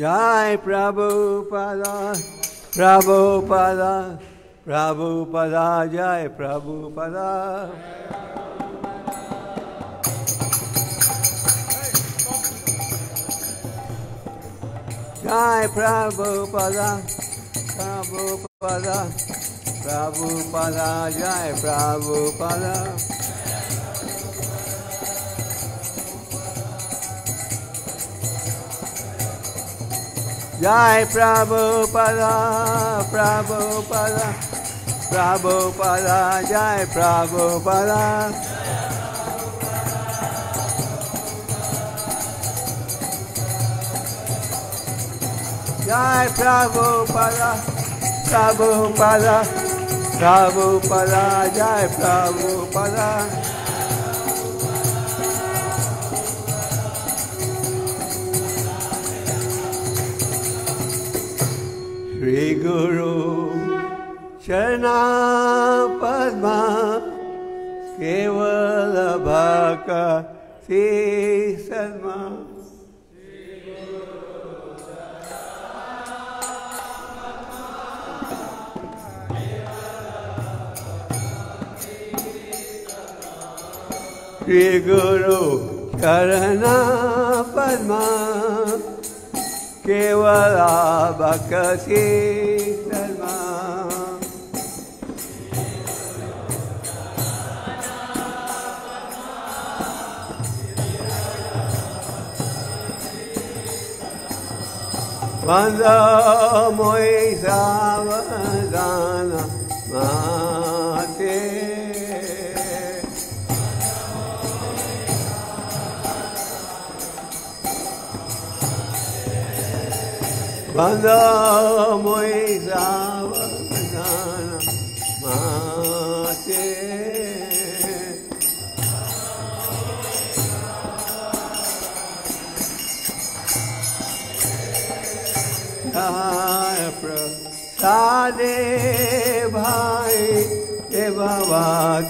Jai Prabhupada, Prabhupada, Prabhupada, Jai Prabhupada. Jai Prabhupada, Prabhupada, Prabhupada, Jai Prabhupada. Jai Prabhupada, Prabhupada, Prabhupada, Jai Prabhupada. Jai Prabhupada, Prabhupada, Prabhupada, Jai Prabhupada. Shri गुरु शरणा पद्मा केवल भाका से सन्मा श्री गुरु शरणा Padma Kewala Bhakti Sarma Vanda Moisa Vadana Mate Vanda Moisa Vadana Mate Jai Prasade Bhai E Baba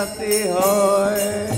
Krishna Prati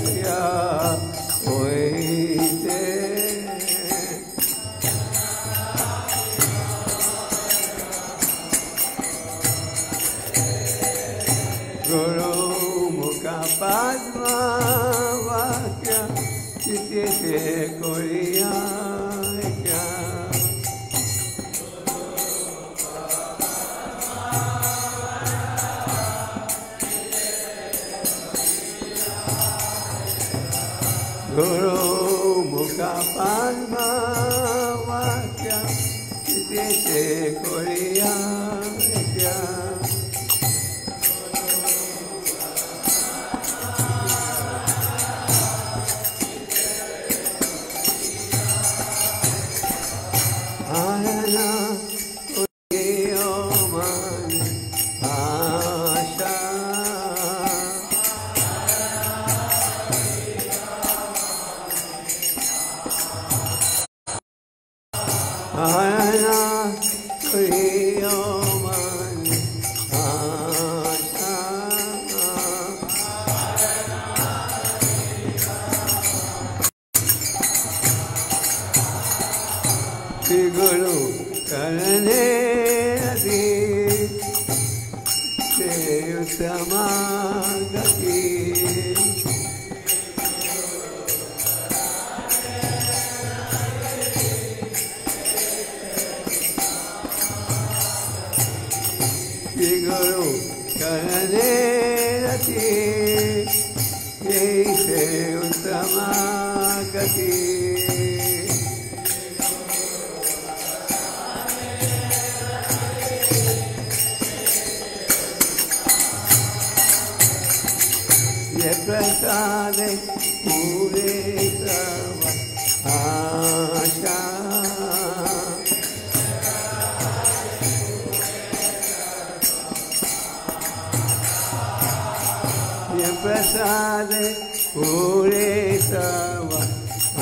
प्रसाद पूरे मूरे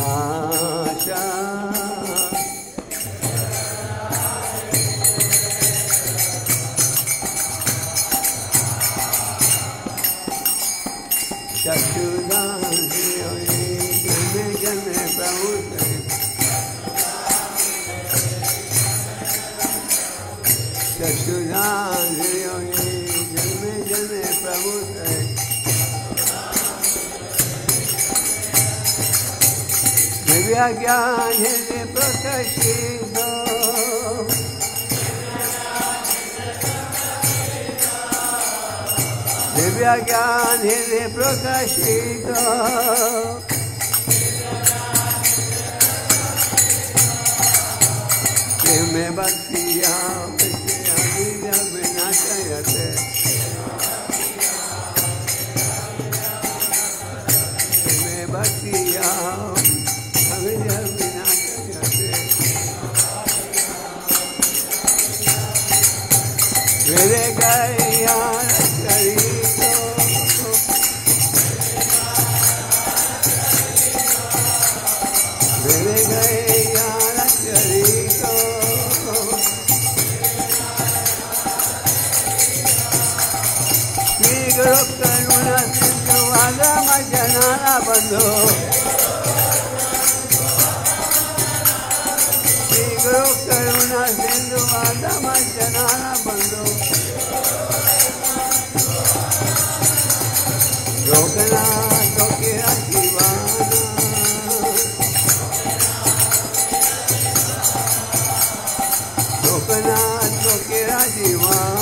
आशा। ज्ञान प्रकशितो। दिव्यज्ञानेन प्रकशितो किं भक्त्या विनाशयते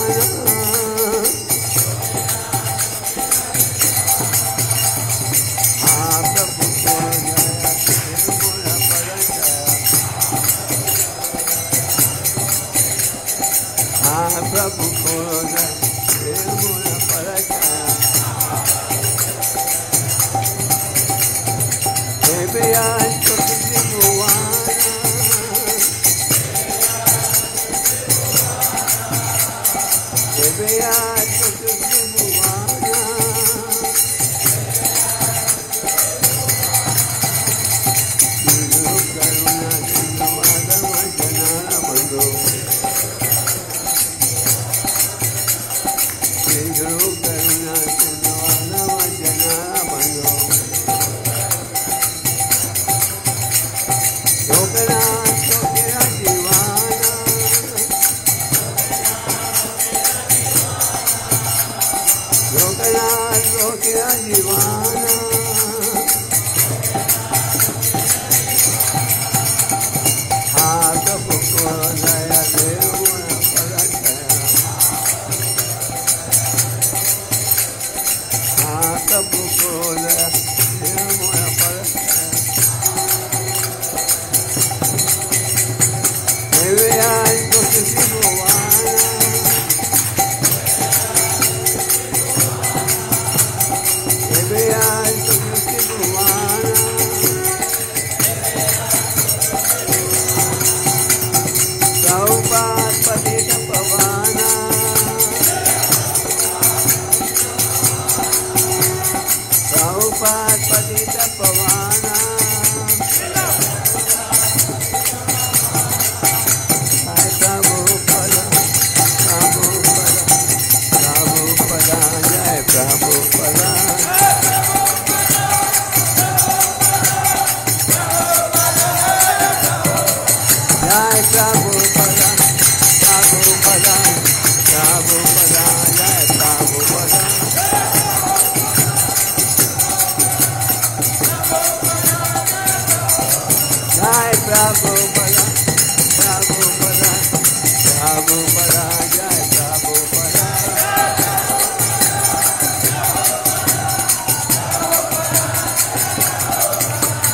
Yeah.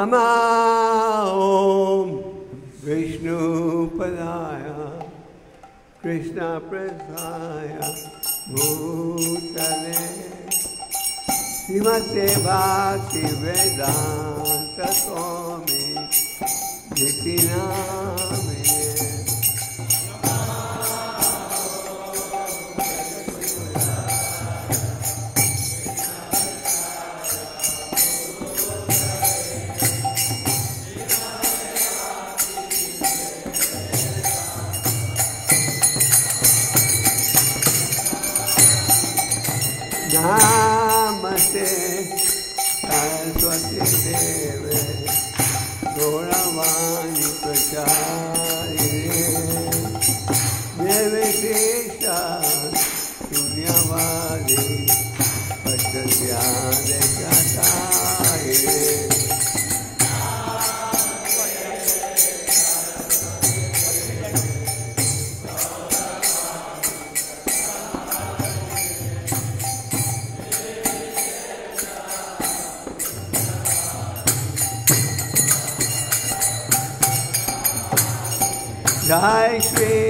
अमा ओम विष्णु पदाया कृष्णा प्रसाया भूतले। श्रीमते भाति वेदांत कौमे जितिना Jai Shri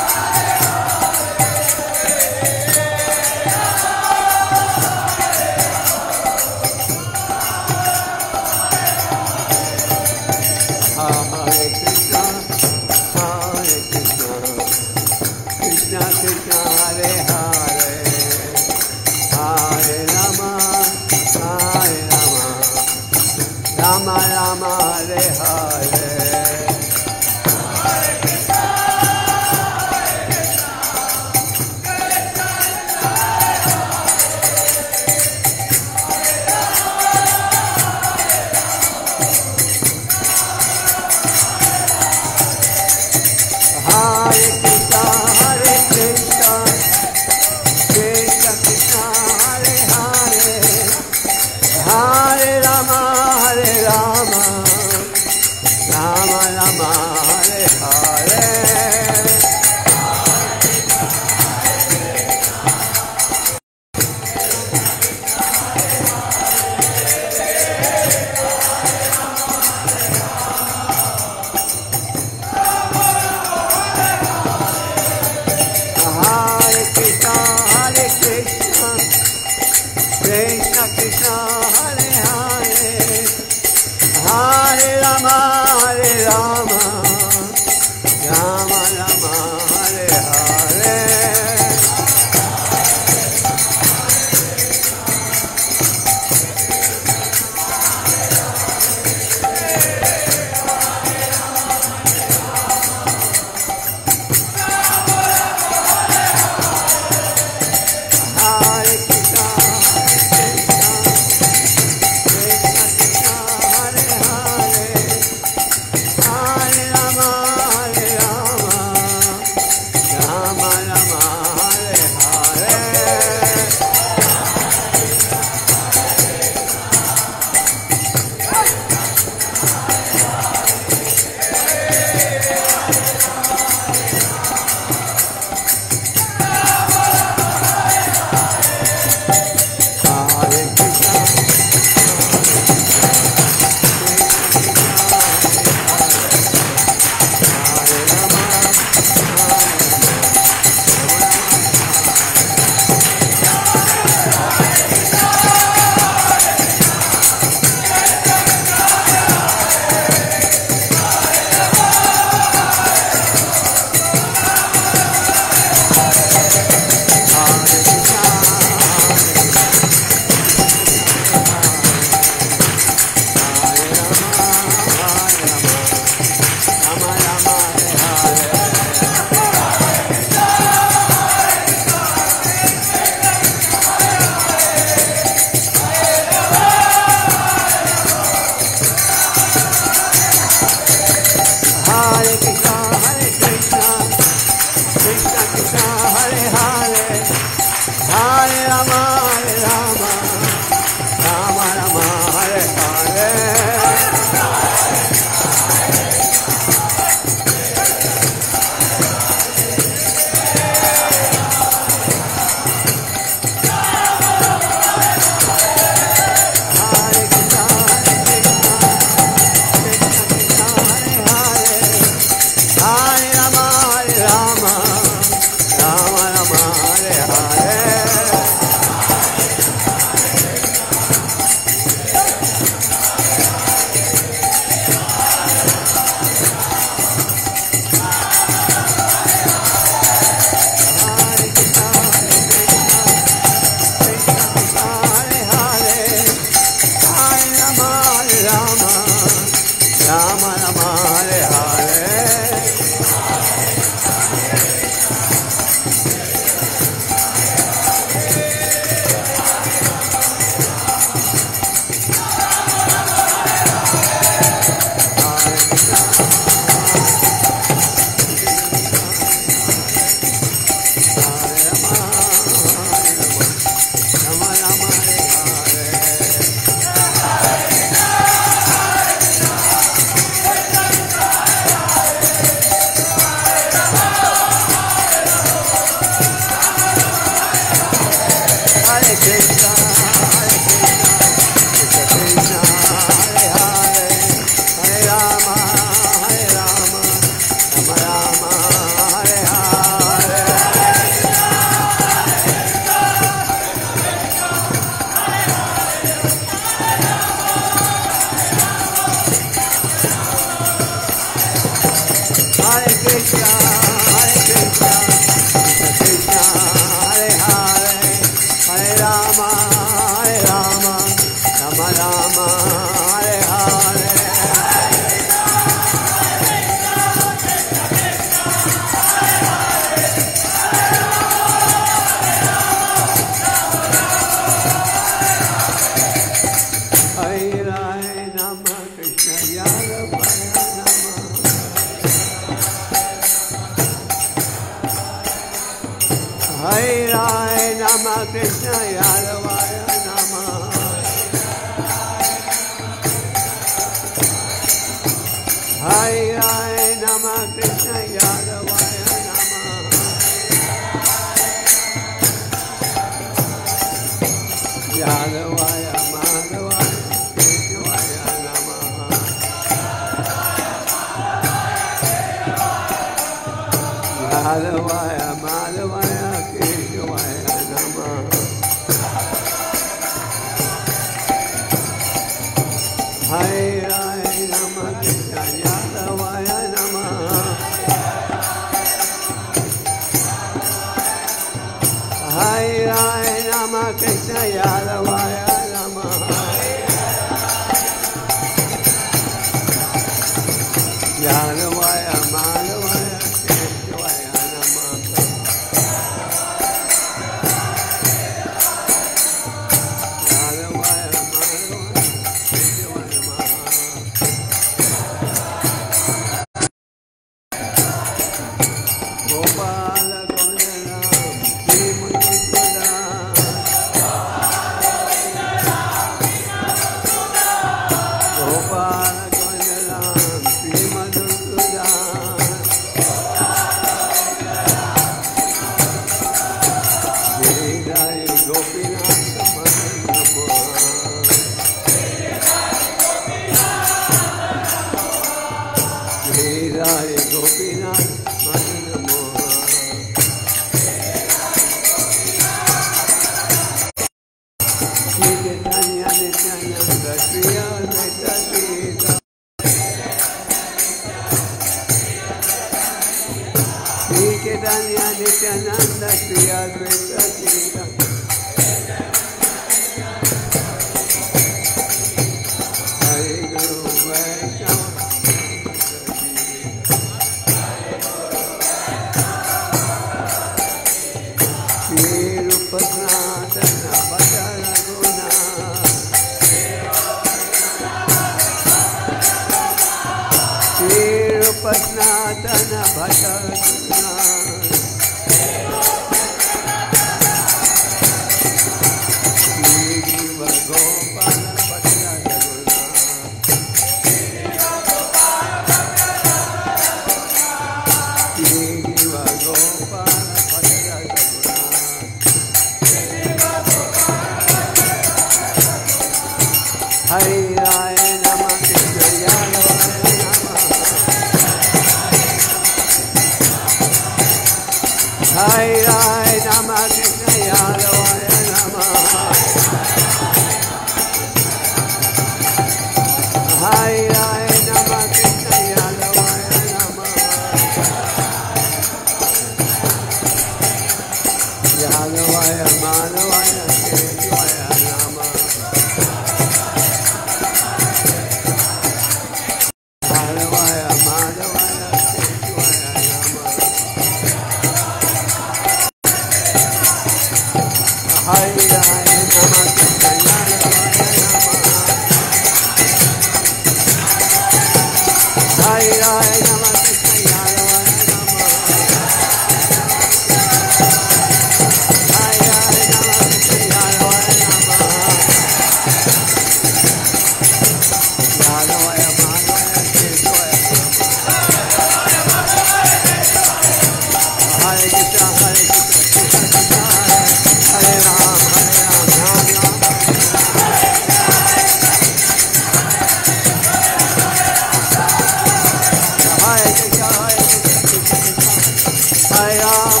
आया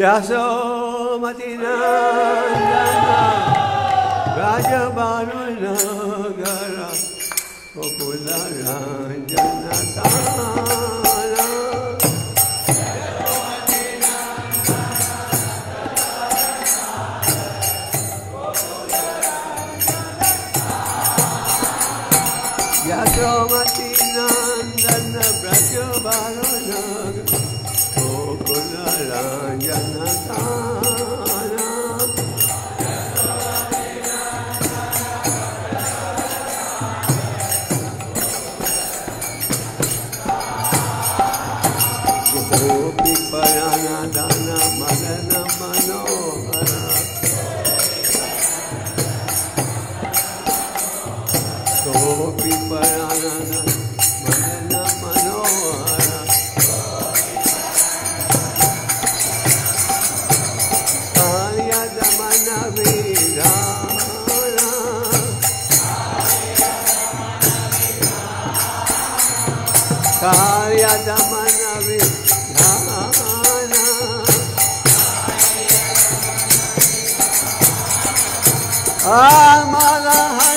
यशोमतिनन्दन राजबानुनगर गोकुलरञ्जनकान Nandana Brajabaranaga Gokularanja Ramana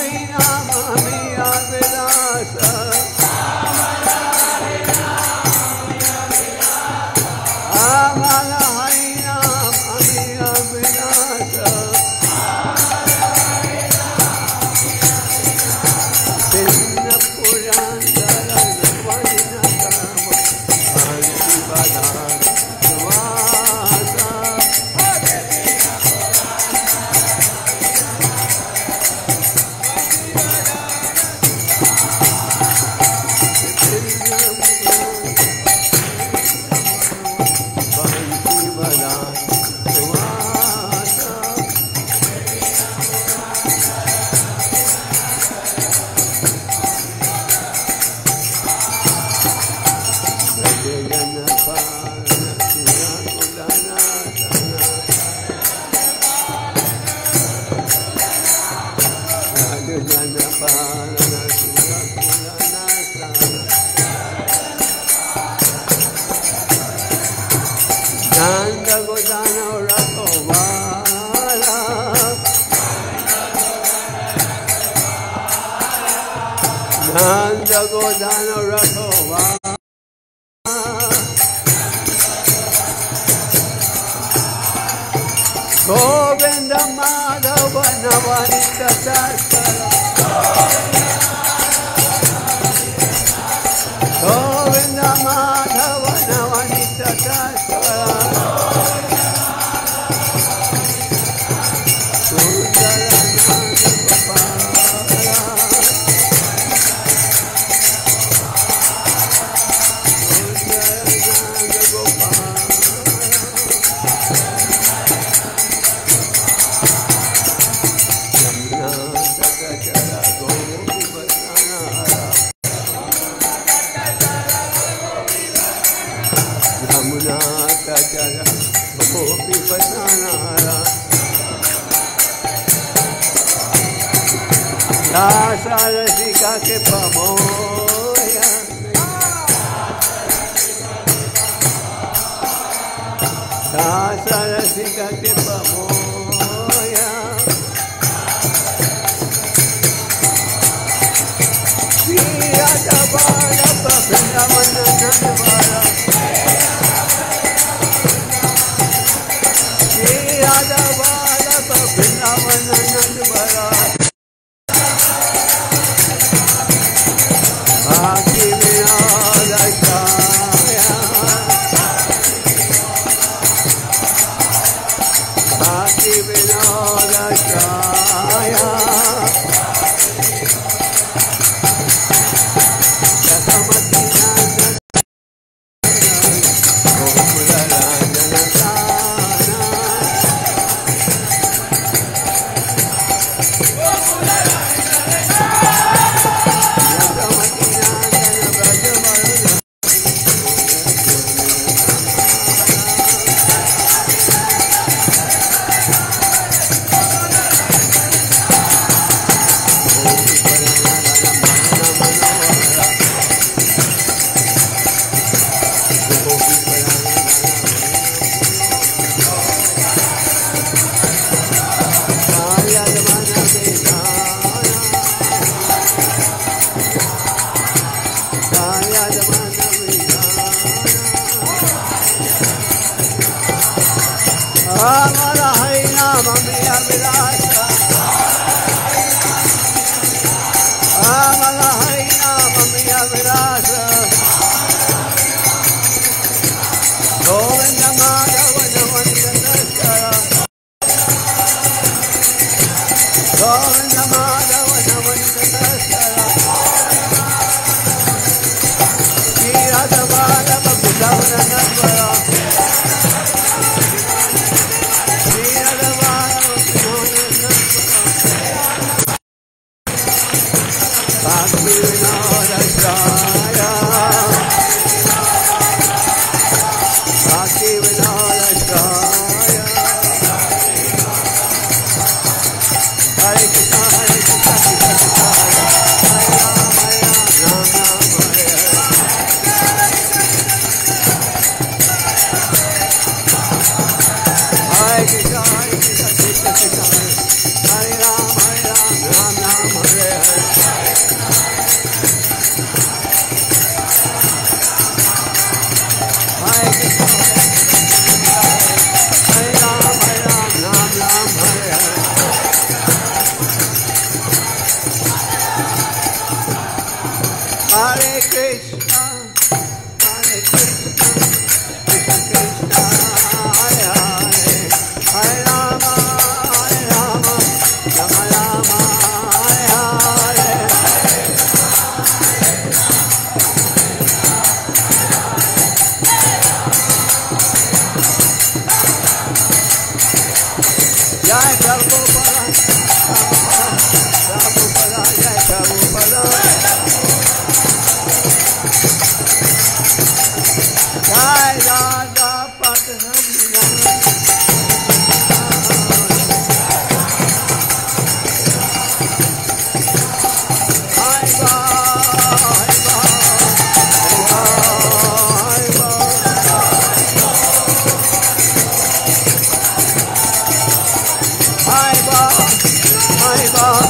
来吧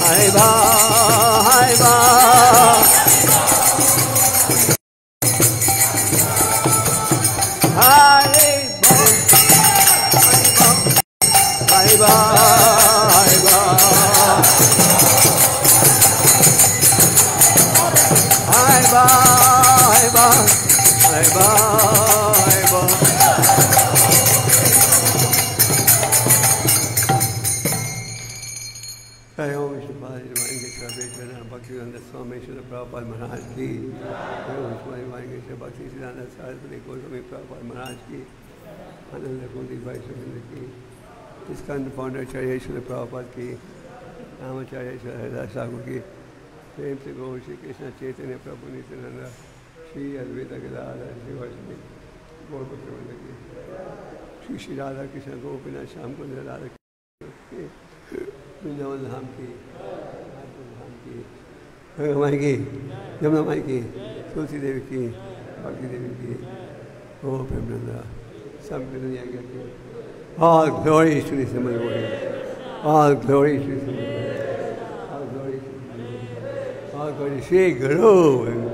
来吧来吧。के भक्ति सिद्धानंद सारस्वती गोस्वामी प्रभुपाद महाराज की, आनंद कुंदी भाई सुरेंद्र की स्कंद फाउंडर चरेश्वर प्रभुपाद की रामाचार्येश्वर हरिदास ठाकुर की, प्रेम से गौ श्री कृष्ण, चैतन्य प्रभु, नित्यानंद, श्री अद्वैत गिराधर श्री वैष्णवी गौर भक्त की श्री श्री राधा कृष्ण गोपीनाथ श्याम कुंद राधा कृष्ण वृंदावन धाम की धाम की गंगा की यमुना माई की तुलसी देवी की भक्ति देवी की ओ प्रेम सब दुनिया के ऑल ग्लोरी श्री समझ बोल ऑल ग्लोरी श्री समझ ऑल ग्लोरी श्री गुरु